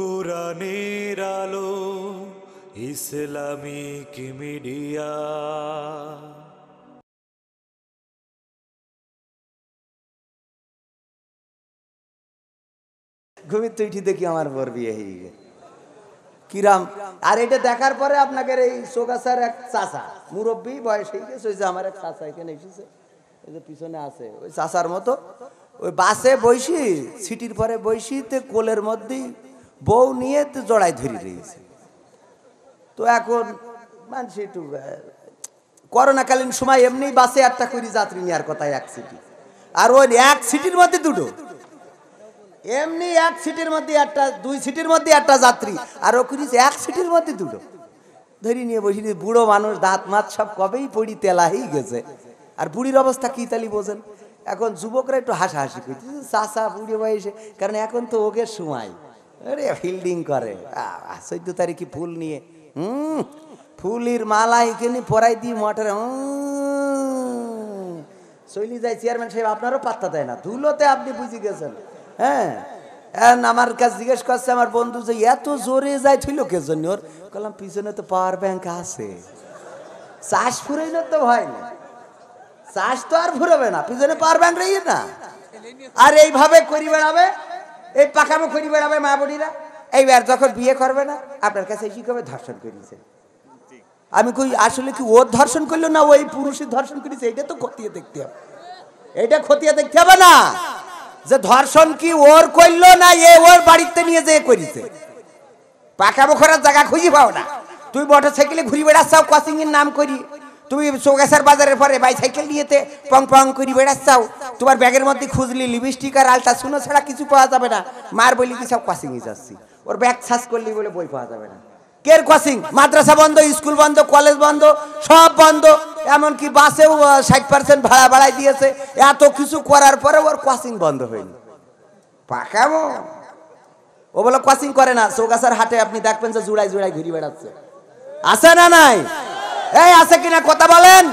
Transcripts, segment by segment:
কোরআনের আলো, Islamic media. ঘুমির তুই দেখি আমার বর বিয়ে হয়ে গে কিরাম? আর এটা দেখার পরে আপনাকে এই সোগাসার এক চাচা, মুরব্বী, বয়স হয়ে গেছে, ওই যে আমার এক চাচা এখানে এসেছে। ওই যে পিছনে আছে, ওই চাচার মতো। ওই বাসে বইসি, সিটির পরে বইসি, তে কোলের মধ্যেই বউ নিয়ে তো জড়াই ধরি রয়েছে। তো এখন মানুষ একটু করোনাকালীন সময় এমনি বাসে একটা করি যাত্রী নেওয়ার কথা এক সিটি। আর ওই এক সিটির মধ্যে দুটো। এমনি এক সিটির মধ্যে একটা দুই সিটির মধ্যে একটা যাত্রী, আর ও করিস এক সিটির মধ্যে দুটো। ধরি নিয়ে বসি বুড়ো মানুষ দাঁত মাত সব কবেই পড়ি তেলা হয়ে গেছে। আর বুড়ির অবস্থা কি তালি বোঝেন? এখন যুবকরা একটু হাসাহাসি করছে চাষা বুড়ি বয়সে, কারণ এখন তো ওকে সময়। আরে ফিল্ডিং করে। চোদ্দ তারিখে ফুল নিয়ে। হুম, ফুলির মালা এখানে পরাই দিই মোটরে। চলি যায় চেয়ারম্যান সাহেব, আপনারও পাত্তা দেয় না। ধুলোতে আপনি বুঝে গেছেন। হ্যাঁ আমার কাছে জিজ্ঞেস করছে, আমার বন্ধু যে এত জোরে যায় থইল কে জন্য? ওর বললাম পিছনে তো পাওয়ার ব্যাংক আছে। চাষ ফুরাই না তো ভয় না। চাষ তো আর ফুরাবে না। পিছনে পাওয়ার ব্যাংক রইয়ে না। আর এইভাবে করি বেড়াবে? এই পাকামো করি বেড়াবে মা বড়িরা এইবার যখন বিয়ে করবে না, আপনার কাছে এসে কবে ধর্ষণ করিয়েছে। আমি কই, আসলে কি ওর ধর্ষণ করল না ওই পুরুষের ধর্ষণ করেছে এটা তো খতিয়ে দেখতে হবে। এটা খতিয়ে দেখতে হবে না। যে ধর্ষণ কি ওর করল না, এ ওর বাড়িতে নিয়ে যেয়ে করিছে পাকা বোখরার জায়গা খুঁজি পাও না। তুই মোটর সাইকেলে ঘুরি বেড়াচ্ছাও ক্রসিং এর নাম করি। তুমি চৌগাছার বাজারের পরে বাইসাইকেল নিয়েতে পং পং করি বেড়াচ্ছাও। তোমার ব্যাগের মধ্যে খুঁজলি লিপস্টিক আর আলটা শুনো ছাড়া কিছু পাওয়া যাবে না। মার বলি কি সব এ যাচ্ছি। ওর ব্যাগ সার্চ করলি বলে বই পাওয়া যাবে না। কের ক্রসিং মাদ্রাসা বন্ধ, স্কুল বন্ধ কলেজ বন্ধ, সব বন্ধ। এমনকি বাসেও ষাট পার্সেন্ট ভাড়া বাড়াই দিয়েছে। এত কিছু করার পরে ওর ক্রসিং বন্ধ হয়নি। পাকামো ও বলে ক্রসিং করে না। চৌগাছার হাটে আপনি দেখবেন যে জুড়াই জুড়াই ঘুরি বেড়াচ্ছে। আছে না নাই? এই আছে কিনা কথা বলেন?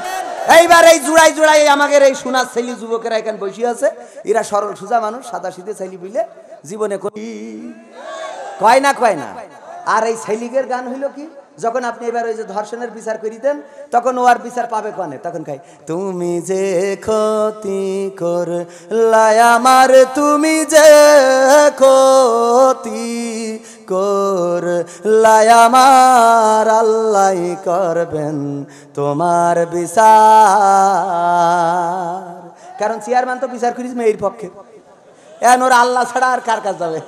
এইবার এই জুড়াই জুড়াই আমাদের এই সোনার ছেলি যুবকেরা এখানে বসে আছে। এরা সরল সোজা মানুষ, সাদা সিধে ছেলি বুঝলে জীবনে কয় না কয় না? আর এই ছেলিকের গান হইল কি? যখন আপনি এবার ওই যে ধর্ষণের বিচার করিতেন তখন ও আর বিচার পাবে কনে? তখন খাই তুমি যে ক্ষতি কর আমার, তুমি যে ক্ষতি কর আমার, আল্লাহ করবেন তোমার বিচার। কারণ চেয়ারম্যান তো বিচার করিস মেয়ের পক্ষে। এখন ওর আল্লাহ ছাড়া আর কার কাজ যাবে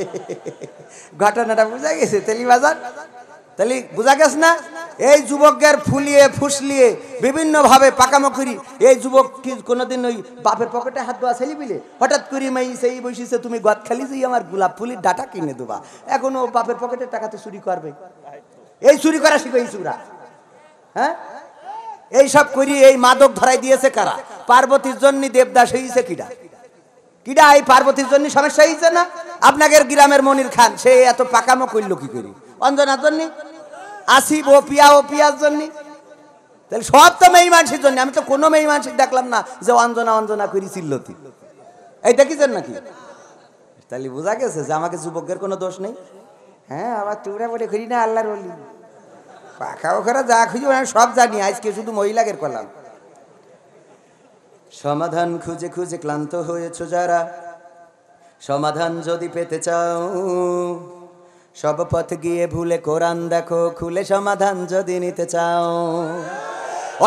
ঘটনাটা বুঝা গেছে তেলি বাজার তাহলে বুঝা গেছে না? এই যুবকের ফুলিয়ে, ফুসলিয়ে বিভিন্ন ভাবে পাকামো করি। এই যুবক কি কোনোদিন ওই বাপের পকেটে হাত দেওয়া ছেলি বিলে হঠাৎ করি মাই সেই বসেছে, তুমি গদ খালি যে আমার গোলাপ ফুলির ডাটা কিনে দেবা। এখন ও বাপের পকেটে টাকা তো চুরি করবে। এই চুরি করা শিখো এই চুরা। হ্যাঁ? এই সব করি, এই মাদক ধরাই দিয়েছে কারা? পার্বতীর জন্য দেবদাস হয়েছে কিডা? কিডা, এই পার্বতীর জন্য সমস্যা হয়েছে না? আপনাদের গ্রামের মনির খান, সে এত পাকামো করল কি করি? অঞ্জনার জন্য? আসিব ও পিয়া ও জন্য। তাহলে সব তো মেয়ে মানুষের জন্য, আমি তো কোনো মেয়ে মানুষের দেখলাম না যে অঞ্জনা অঞ্জনা করি চিল্লতি এইটা কি দেখিছেন নাকি? তাহলে বোঝা গেছে যে আমাকে যুবকের কোনো দোষ নেই। হ্যাঁ আবার তুমরা বলে করি না আল্লাহর বলি পাখা ওখানে যা খুঁজি আমি সব জানি, আজকে শুধু মহিলাদের করলাম সমাধান খুঁজে খুঁজে ক্লান্ত হয়েছ যারা। সমাধান যদি পেতে চাও সব পথ গিয়ে ভুলে কোরআন দেখো, খুলে সমাধান যদি নিতে চাও।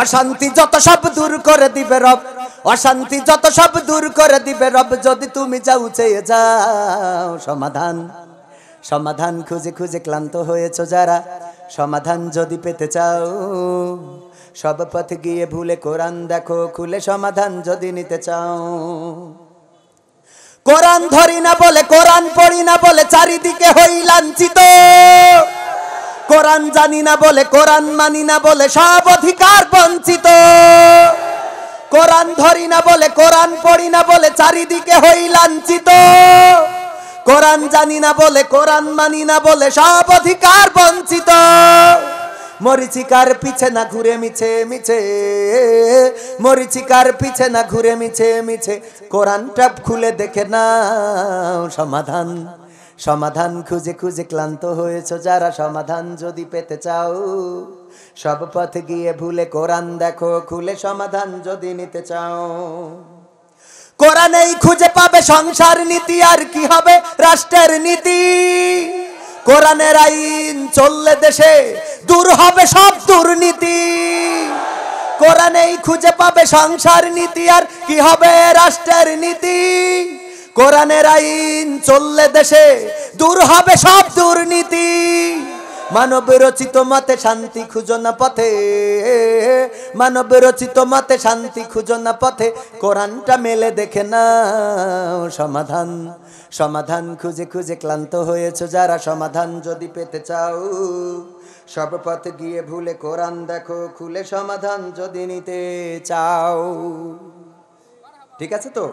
অশান্তি যত সব দূর করে দিবে রব, অশান্তি যত সব দূর করে দিবে রব, যদি তুমি যাও চেয়ে যাও সমাধান। সমাধান খুঁজে খুঁজে ক্লান্ত হয়েছ যারা, সমাধান যদি পেতে চাও। সব পথ গিয়ে ভুলে কোরআন দেখো, খুলে সমাধান যদি নিতে চাও। কোরআন ধরি না বলে, কোরআন পড়ি না বলে চারিদিকে হই লাঞ্ছিত। কোরআন জানি না বলে, কোরআন মানি না বলে সব অধিকার বঞ্চিত। কোরআন ধরি না বলে, কোরআন পড়ি না বলে চারিদিকে হই লাঞ্ছিত। কোরআন জানি না বলে, কোরআন মানি না বলে সব অধিকার বঞ্চিত। মরিচিকার পিছে না ঘুরে মিছে মিছে? মরিচিকার পিছে না ঘুরে মিছে মিছে? কোরআনটা খুলে দেখে না সমাধান। সমাধান খুঁজে খুঁজে ক্লান্ত হয়েছ যারা, সমাধান যদি পেতে চাও। সব পথ গিয়ে ভুলে কোরআন দেখো, খুলে সমাধান যদি নিতে চাও। কোরআনেই খুঁজে পাবে সংসার নীতি, আর কি হবে রাষ্ট্রের নীতি? কোরআনের আইন চললে দেশে দূর হবে সব দুর্নীতি। কোরআনেই খুঁজে পাবে সংসার নীতি আর কি হবে রাষ্ট্রের নীতি। কোরআনের আইন চললে দেশে দূর হবে সব দুর্নীতি। মানব রচিত মতে শান্তি খুঁজো না পথে। মানব রচিত মতে শান্তি খুঁজো না পথে। কোরআনটা মেলে দেখে না সমাধান। সমাধান খুঁজে খুঁজে ক্লান্ত হয়েছে যারা সমাধান যদি পেতে চাও। সব পথ গিয়ে ভুলে কোরআন দেখো, খুলে সমাধান যদি নিতে চাও। ঠিক আছে তো?